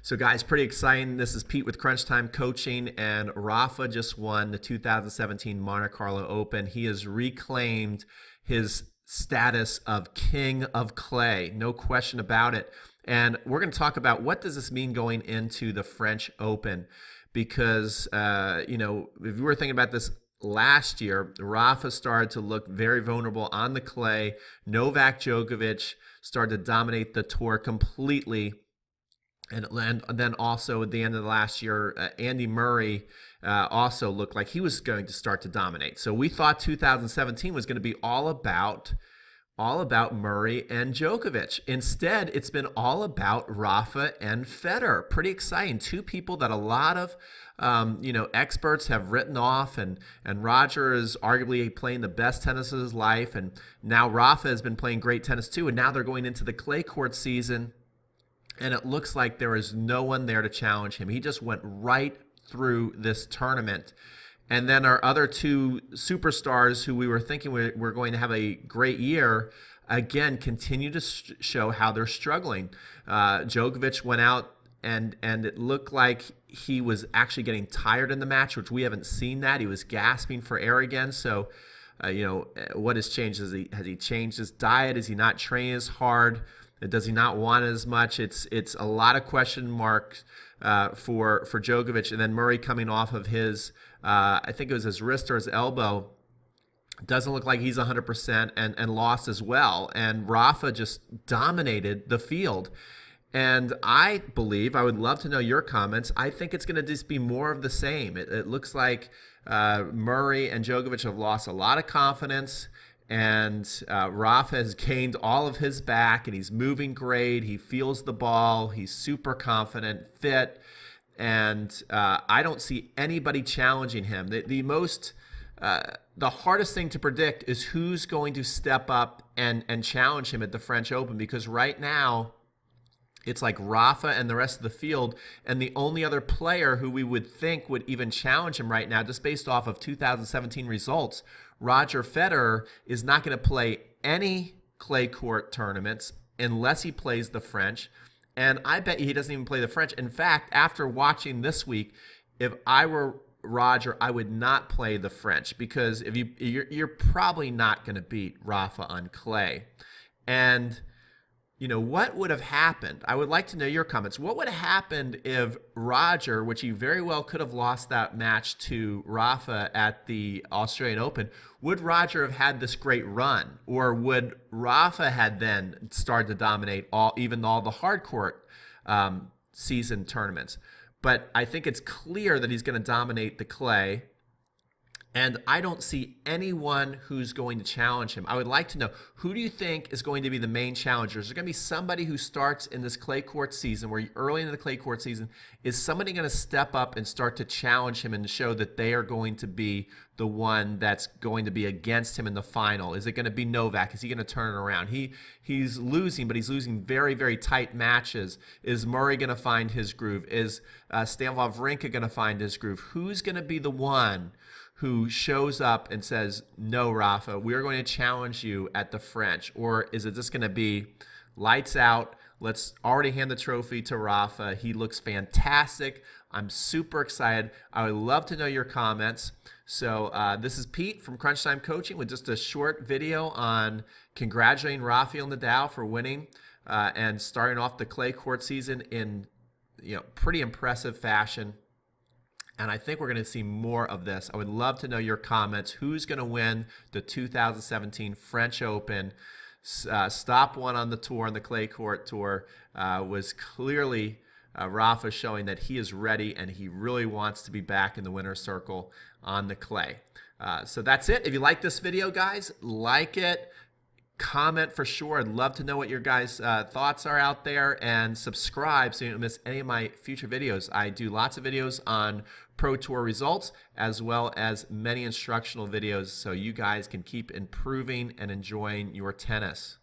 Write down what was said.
So, guys, pretty exciting. This is Pete with Crunch Time Coaching, and Rafa just won the 2017 Monte Carlo Open. He has reclaimed his status of king of clay, no question about it. And we're going to talk about what does this mean going into the French Open, because uh, you know if you were thinking about this last year, Rafa started to look very vulnerable on the clay. Novak Djokovic started to dominate the tour completely and, and then also at the end of the last year, uh, Andy Murray uh, also looked like he was going to start to dominate. So we thought 2017 was going to be all about all about Murray and Djokovic. Instead, it's been all about Rafa and Federer. Pretty exciting. Two people that a lot of um, you know experts have written off, and and Roger is arguably playing the best tennis of his life, and now Rafa has been playing great tennis too, and now they're going into the clay court season and it looks like there is no one there to challenge him. He just went right through this tournament. And then our other two superstars who we were thinking were going to have a great year, again, continue to show how they're struggling. Uh, Djokovic went out and and it looked like he was actually getting tired in the match, which we haven't seen that. He was gasping for air again. So, uh, you know, what has changed? Has he has he changed his diet? Is he not training as hard? Does he not want as much? It's it's a lot of question marks uh, for for Djokovic, and then Murray coming off of his uh, I think it was his wrist or his elbow. Doesn't look like he's 100% and, and lost as well. And Rafa just dominated the field. And I believe, I would love to know your comments. I think it's going to just be more of the same. It, it looks like uh, Murray and Djokovic have lost a lot of confidence and uh, Rafa has gained all of his back and he's moving great. He feels the ball. He's super confident, fit, and uh, I don't see anybody challenging him. The, the most, uh, the hardest thing to predict is who's going to step up and and challenge him at the French Open because right now. It's like Rafa and the rest of the field, and the only other player who we would think would even challenge him right now, just based off of 2017 results, Roger Federer is not going to play any clay court tournaments unless he plays the French. And I bet he doesn't even play the French. In fact, after watching this week, if I were Roger, I would not play the French because if you you're, you're probably not going to beat Rafa on clay. And you know, what would have happened? I would like to know your comments. What would have happened if Roger, which he very well could have lost that match to Rafa at the Australian Open, would Roger have had this great run? Or would Rafa had then started to dominate all even all the hard court um, season tournaments? But I think it's clear that he's going to dominate the clay and I don't see anyone who's going to challenge him. I would like to know who do you think is going to be the main challenger? Is there going to be somebody who starts in this clay court season, where early in the clay court season, is somebody going to step up and start to challenge him and show that they are going to be the one that's going to be against him in the final? Is it going to be Novak? Is he going to turn it around? He he's losing, but he's losing very very tight matches. Is Murray going to find his groove? Is uh, Stan Wawrinka going to find his groove? Who's going to be the one? Who shows up and says, No, Rafa, we're going to challenge you at the French? Or is it just going to be lights out? Let's already hand the trophy to Rafa. He looks fantastic. I'm super excited. I would love to know your comments. So, uh, this is Pete from Crunch Time Coaching with just a short video on congratulating Rafael Nadal for winning uh, and starting off the clay court season in you know pretty impressive fashion. And I think we're going to see more of this. I would love to know your comments. Who's going to win the 2017 French Open? Uh, stop one on the tour, on the clay court tour, uh, was clearly uh, Rafa showing that he is ready and he really wants to be back in the winner's circle on the clay. Uh, so that's it. If you like this video, guys, like it comment for sure. I'd love to know what your guys' uh, thoughts are out there and subscribe so you don't miss any of my future videos. I do lots of videos on Pro Tour results as well as many instructional videos so you guys can keep improving and enjoying your tennis.